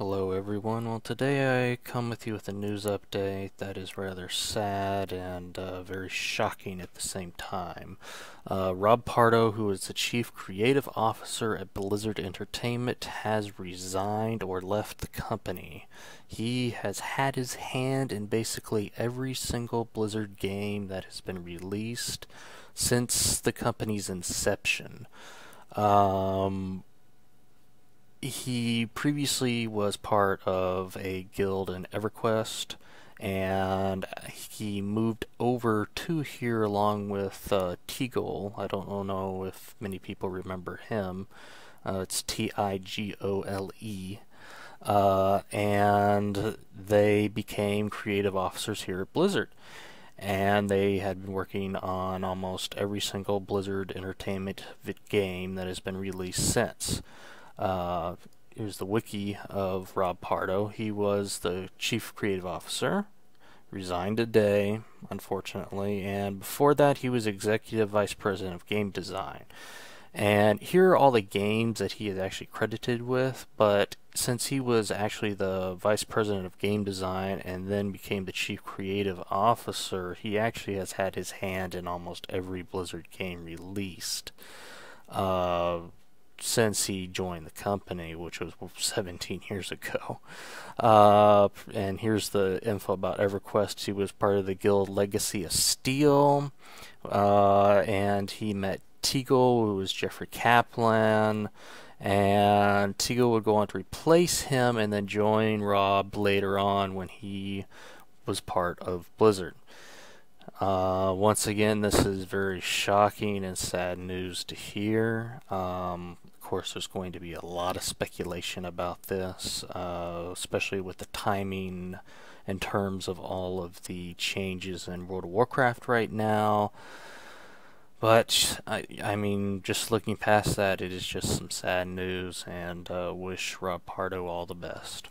Hello everyone. Well today I come with you with a news update that is rather sad and uh, very shocking at the same time. Uh, Rob Pardo, who is the chief creative officer at Blizzard Entertainment, has resigned or left the company. He has had his hand in basically every single Blizzard game that has been released since the company's inception. Um, he previously was part of a guild in EverQuest, and he moved over to here along with uh. I don't know if many people remember him. Uh, it's T I G O L E. Uh, and they became creative officers here at Blizzard. And they had been working on almost every single Blizzard Entertainment game that has been released since. Uh, here's the wiki of Rob Pardo. He was the chief creative officer, resigned today, unfortunately, and before that he was executive vice president of game design. And here are all the games that he is actually credited with, but since he was actually the vice president of game design and then became the chief creative officer, he actually has had his hand in almost every Blizzard game released. Uh, since he joined the company, which was 17 years ago. Uh, and here's the info about EverQuest. He was part of the guild Legacy of Steel, uh, and he met Tigole, who was Jeffrey Kaplan, and Tigole would go on to replace him and then join Rob later on when he was part of Blizzard. Uh, once again, this is very shocking and sad news to hear. Um, course, there's going to be a lot of speculation about this, uh, especially with the timing in terms of all of the changes in World of Warcraft right now. But, I, I mean, just looking past that, it is just some sad news, and uh, wish Rob Pardo all the best.